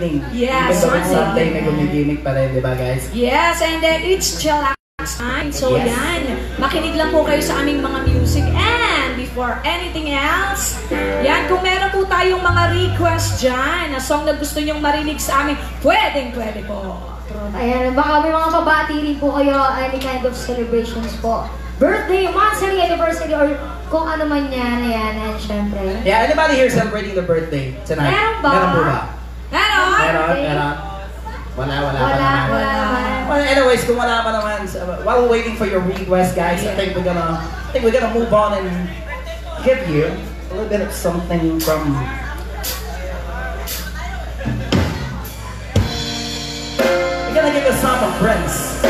Evening. Yes, Even Sunday Sunday, may gumigimik pa rin, di ba guys? Yes, and then it's chillax time. So Yes. yan, makinig lang po kayo sa aming mga music. And before anything else, yan, kung meron po tayong mga request dyan, na song na gusto nyong marinig sa amin, pwedeng pwede po. Ayan, baka may mga pabati rin po kayo, any kind of celebrations po. Birthday, monthly anniversary, or kung ano man yan, ayan, and syempre. Yeah, anybody here celebrating the birthday tonight? Meron ba? Meron po ba? Meron? Meron, meron. Wala, wala, Wala, wala. Well, anyways, kung wala pa naman, so, while we're waiting for your request, guys, I think we're gonna, I think we're gonna move on and give you a little bit of something from. We're gonna give you some of Prince.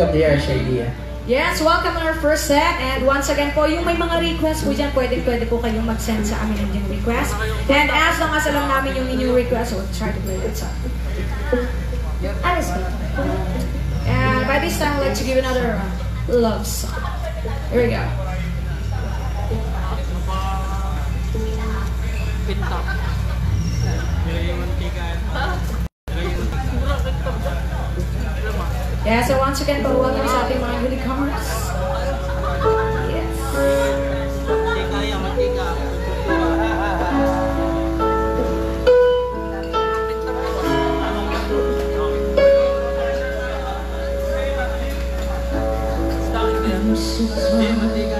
Welcome to Air Shady. Yes, welcome on our first set. And once again po, yung may mga request po dyan, pwede, pwede po kayong mag-send sa amin ng yung request. And as long as alam namin yung inyong request, we'll try to play that song. Alis ko. And by this time, let's give another love song. Here we go. Yeah, so once again po, welcome sa ating mga newcomers. Yes. Thank you.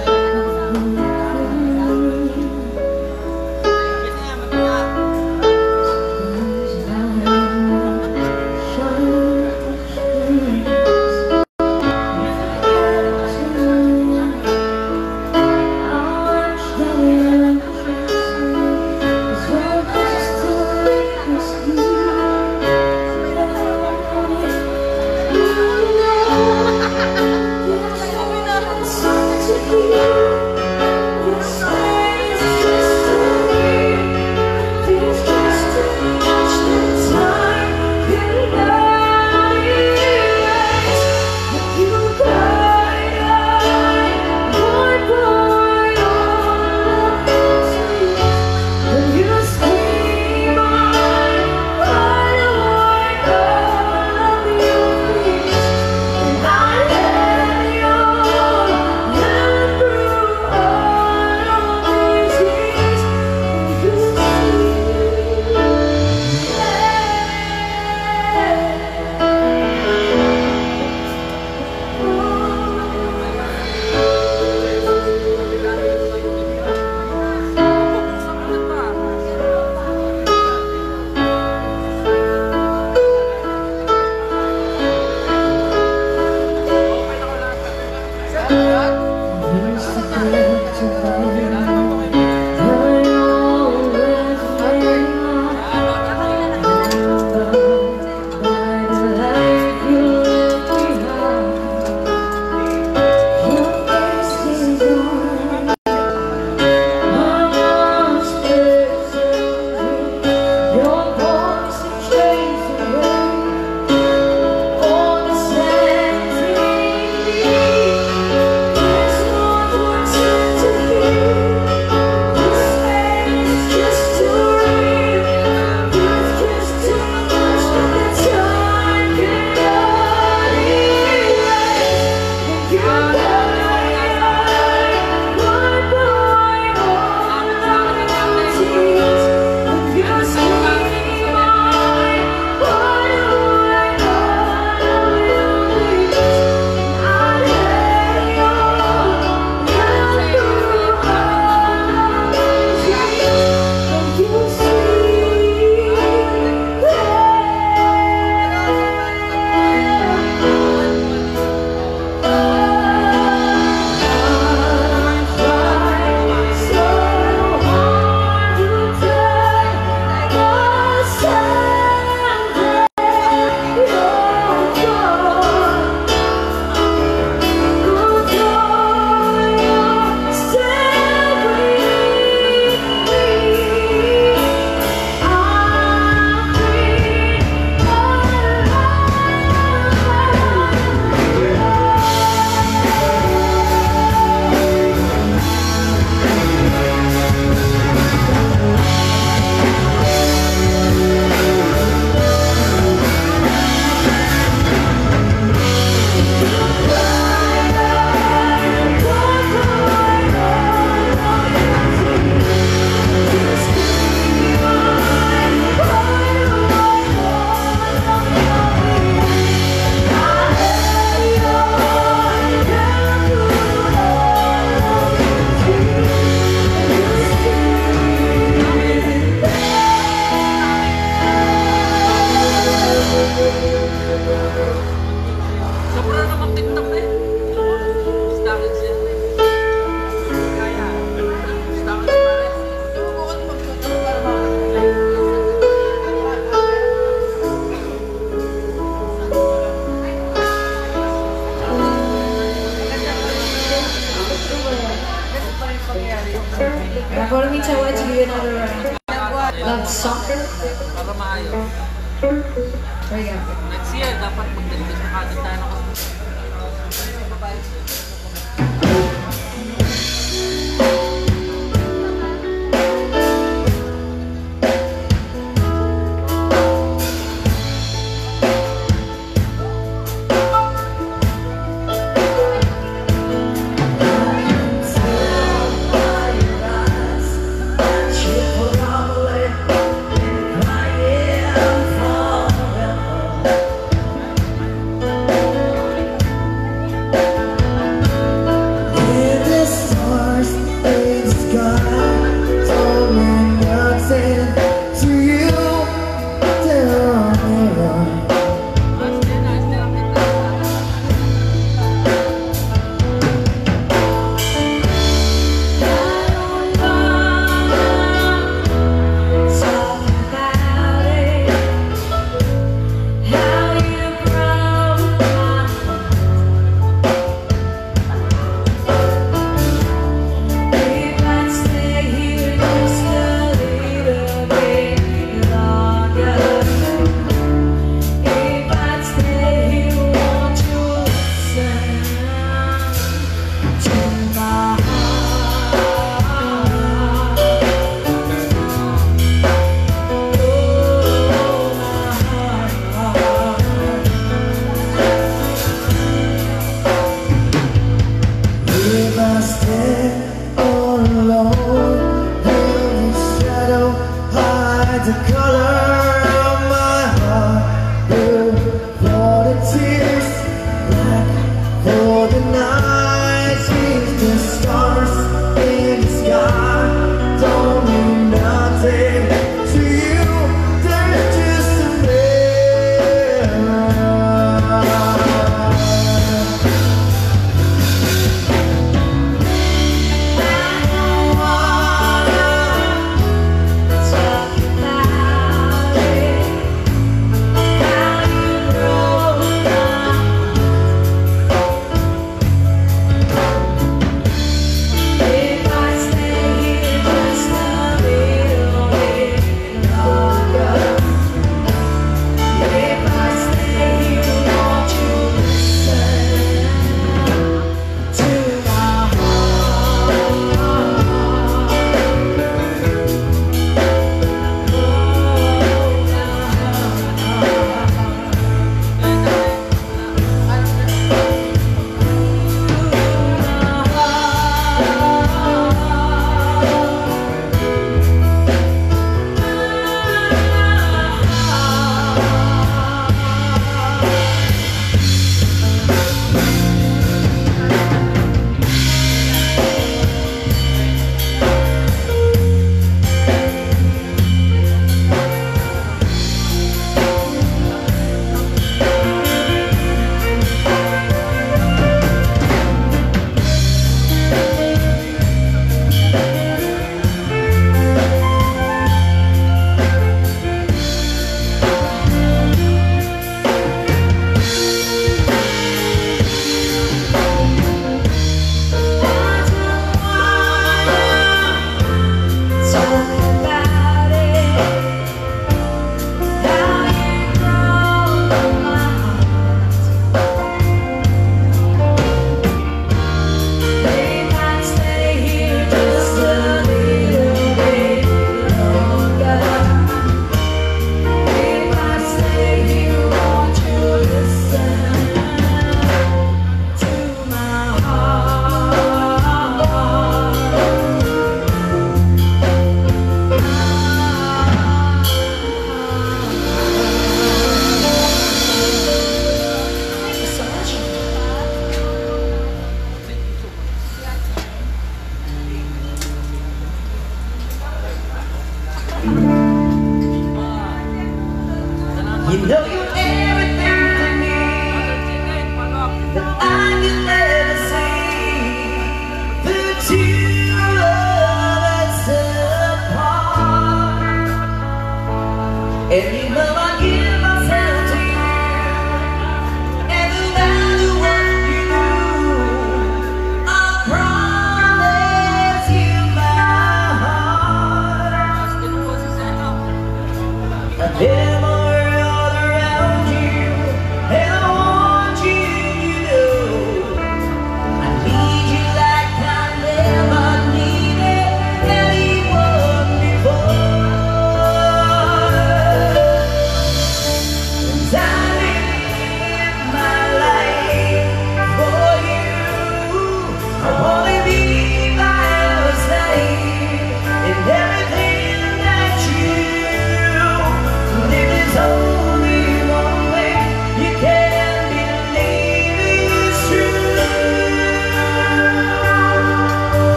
And you know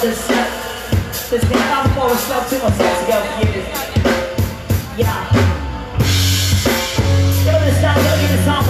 this step. This thing I'm for a step to myself to go get it. Yeah. Yo, this time, yo, get this time.